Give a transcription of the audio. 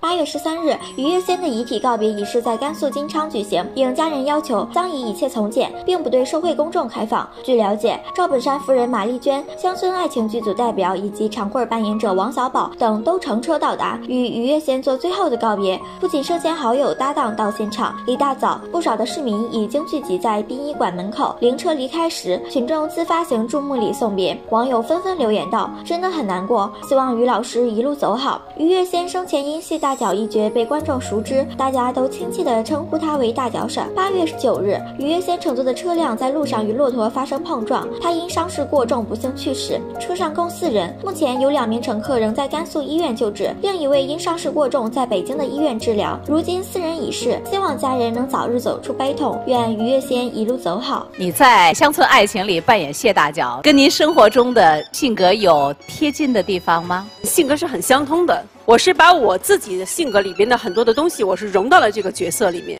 八月十三日，于月仙的遗体告别仪式在甘肃金昌举行，应家人要求，将以一切从简，并不对社会公众开放。据了解，赵本山夫人马丽娟、乡村爱情剧组代表以及长贵扮演者王小宝等都乘车到达，与于月仙做最后的告别。不仅涉嫌好友搭档到现场，一大早，不少的市民已经聚集在殡仪馆门口。灵车离开时，群众自发行注目礼送别，网友纷纷留言道：“真的很难过，希望于老师一路走好。”于月仙生前因戏大大脚一角被观众熟知，大家都亲切地称呼他为大脚婶。八月十九日，于月仙乘坐的车辆在路上与骆驼发生碰撞，他因伤势过重不幸去世。车上共四人，目前有两名乘客仍在甘肃医院救治，另一位因伤势过重在北京的医院治疗。如今四人已逝，希望家人能早日走出悲痛，愿于月仙一路走好。你在《乡村爱情》里扮演谢大脚，跟您生活中的性格有贴近的地方吗？性格是很相通的。我是把我自己的性格里边的很多的东西，我是融到了这个角色里面。